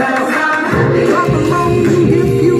Cause I'm happy. All alone if you